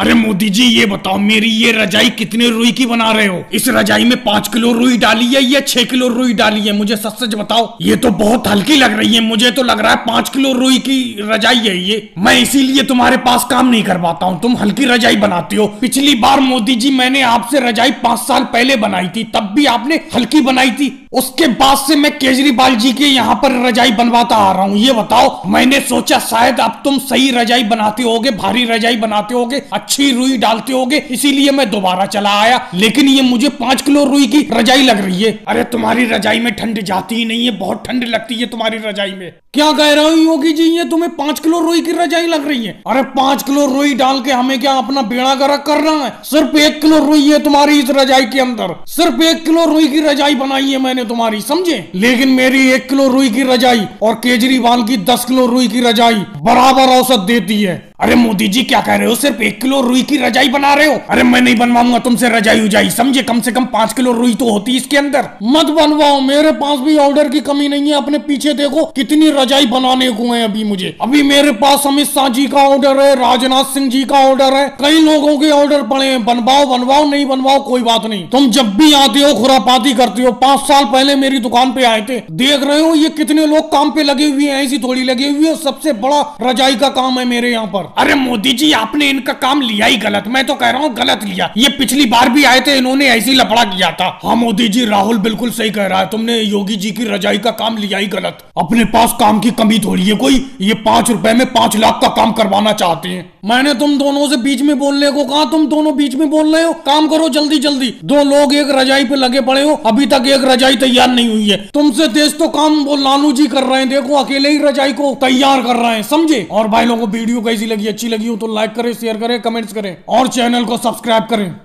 अरे मोदी जी, ये बताओ, मेरी ये रजाई कितने रुई की बना रहे हो? इस रजाई में पाँच किलो रुई डाली है या छह किलो रुई डाली है? मुझे सच सच बताओ, ये तो बहुत हल्की लग रही है। मुझे तो लग रहा है पाँच किलो रुई की रजाई है ये। मैं इसीलिए तुम्हारे पास काम नहीं कर पाता हूँ। तुम हल्की रजाई बनाती हो। पिछली बार मोदी जी, मैंने आपसे रजाई पाँच साल पहले बनाई थी, तब भी आपने हल्की बनाई थी। उसके बाद से मैं केजरीवाल जी के यहाँ पर रजाई बनवाता आ रहा हूँ। ये बताओ, मैंने सोचा शायद अब तुम सही रजाई बनाते होगे, भारी रजाई बनाते होगे। रुई डालते होगे, इसीलिए मैं दोबारा चला आया। लेकिन ये मुझे पाँच किलो रुई की रजाई लग रही है। अरे, तुम्हारी रजाई में ठंड जाती ही नहीं है, बहुत ठंड लगती है तुम्हारी रजाई में। क्या कह रहा हूँ योगी जी, ये तुम्हें पाँच किलो रुई की रजाई लग रही है? अरे, पाँच किलो रुई डाल के हमें क्या अपना बेड़ा गर्क करना है? सिर्फ़ एक किलो रुई है तुम्हारी इस रजाई के अंदर। सिर्फ़ एक किलो रुई की रजाई बनाई है मैंने तुम्हारी, समझे? लेकिन मेरी एक किलो रुई की रजाई और केजरीवाल की दस किलो रुई की रजाई बराबर औसत देती है। अरे मोदी जी, क्या कह रहे हो? सिर्फ़ एक किलो रुई की रजाई बना रहे हो? अरे मैं नहीं बनवाऊँगा तुमसे रजाई उजाई। समझे, कम से कम पाँच किलो रुई तो होती इसके अंदर। मत बनवाओ, मेरे पास भी ऑर्डर की कमी नहीं है। अपने पीछे देखो, कितनी रजाई बनाने को है अभी मुझे। अभी मेरे पास अमित शाह जी का ऑर्डर है, राजनाथ सिंह जी का ऑर्डर है। कई लोगों के ऑर्डर पड़े हैं। बनवाओ बनवाओ, नहीं बनवाओ, कोई बात नहीं। तुम जब भी आते हो, खुरापाती करते हो, पाँच साल पहले मेरी दुकान पे आए थे। देख रहे हो, ये कितने लोग काम पे लगे हुए हैं, ऐसी थोड़ी लगे है। सबसे बड़ा रजाई का काम है मेरे यहाँ पर। अरे मोदी जी, आपने इनका काम लिया ही गलत। मैं तो कह रहा हूँ, गलत लिया। ये पिछली बार भी आए थे, इन्होंने ऐसी लपड़ा किया था। हाँ मोदी जी, राहुल बिल्कुल सही कह रहा है। तुमने योगी जी की रजाई का काम लिया ही गलत। अपने पास काम की कमी थोड़ी है कोई। ये पाँच रुपए में पाँच लाख का काम करवाना चाहते हैं। मैंने तुम दोनों से बीच में बोलने को कहा। तुम दोनों बीच में बोल रहे हो। काम करो जल्दी जल्दी। दो लोग एक रजाई पे लगे पड़े हो। अभी तक एक रजाई तैयार नहीं हुई है। तुमसे तेज तो काम वो लालू जी कर रहे हैं। देखो, अकेले ही रजाई को तैयार कर रहे हैं। समझे? और भाई लोगों को वीडियो कैसी लगी, अच्छी लगी हो तो लाइक करें शेयर करें कमेंट्स करें और चैनल को सब्सक्राइब करें।